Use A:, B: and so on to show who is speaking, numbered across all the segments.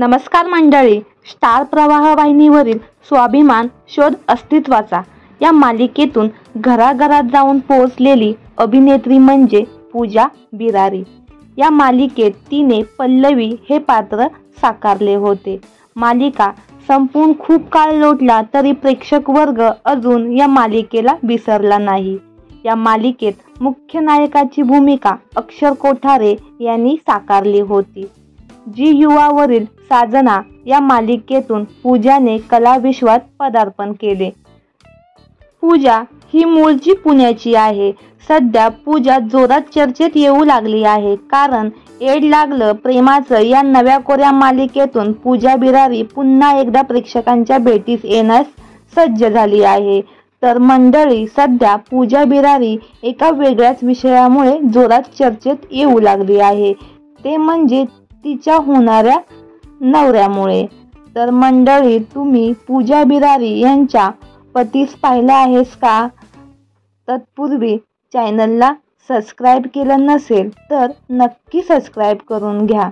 A: नमस्कार मंडळी स्टार प्रवाह वाहिनीवरील स्वाभिमान शोध अस्तित्वाचा. या मालिकेतून घराघरात जाऊन पोहोचलेली अभिनेत्री म्हणजे पूजा बिरारी. या मालिकेत तिने पल्लवी हे पात्र साकारले होते. मालिका संपून खूप काळ लोटला तरी प्रेक्षक वर्ग अजून या मालिकेला विसरला नाही. या मालिकेत मुख्य नायकाची भूमिका अक्षर कोठारे यांनी साकारली होती. जी युवावरील साजना या मालिकेतून पूजाने कलाविश्वात पदार्पण केले. पूजा ही मूळची पुण्याची आहे सध्या पूजा जोरात चर्चेत येऊ लागली आहे. कारण एड लागलं प्रेमाचं या नव्या कोऱ्या मालिकेतून पूजा बिरारी पुन्हा एकदा प्रेक्षकांच्या भेटीस येण्यास सज्ज झाली आहे. तर मंडळी सध्या पूजा बिरारी एका वेगळ्याच विषयामुळे जोरात चर्चेत येऊ लागली आहे. ते म्हणजे तिच्या होणाऱ्या नवऱ्यामुळे. तर मंडळी तुम्ही पूजा बिरारी यांच्या पतीस पाहिलं आहेस का? तत्पूर्वी चॅनलला सबस्क्राईब केलं नसेल तर नक्की सबस्क्राईब करून घ्या.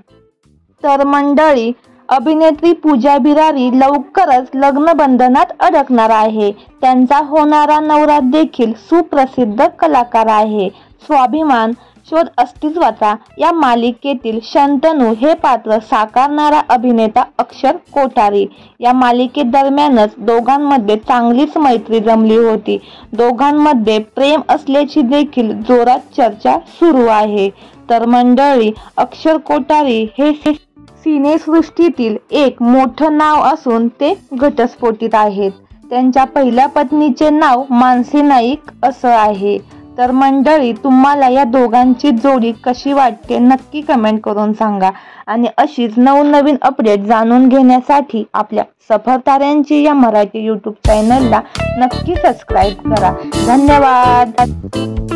A: तर मंडळी अभिनेत्री पूजा बिरारी लवकरच लग्न बंधनात अडकणार आहे. त्यांचा होणारा नवरा देखील सुप्रसिद्ध कलाकार आहे. स्वाभिमान शोध अस्तित्वाचा या मालिकेतील शंतनू हे पात्र साकारणारा अभिनेता अक्षर कोठारी. या मालिकेदरम्यानच दोघांमध्ये चांगलीच मैत्री जमली होती. दोघांमध्ये प्रेम असल्याची देखील जोरात चर्चा सुरू आहे. तर मंडळी अक्षर कोठारी हे सिनेसृष्टीतील एक मोठं नाव असून ते घटस्फोटीत आहेत. त्यांच्या पहिल्या पत्नीचे नाव मानसी नाईक असं आहे. तर मंडळी तुम्हाला या दोघांची जोडी कशी वाटते नक्की कमेंट करून सांगा. आणि अशीच नवनवीन अपडेट जाणून घेण्यासाठी आपल्या सफर ताऱ्यांची या मराठी यूट्यूब चॅनलला नक्की सबस्क्राईब करा. धन्यवाद!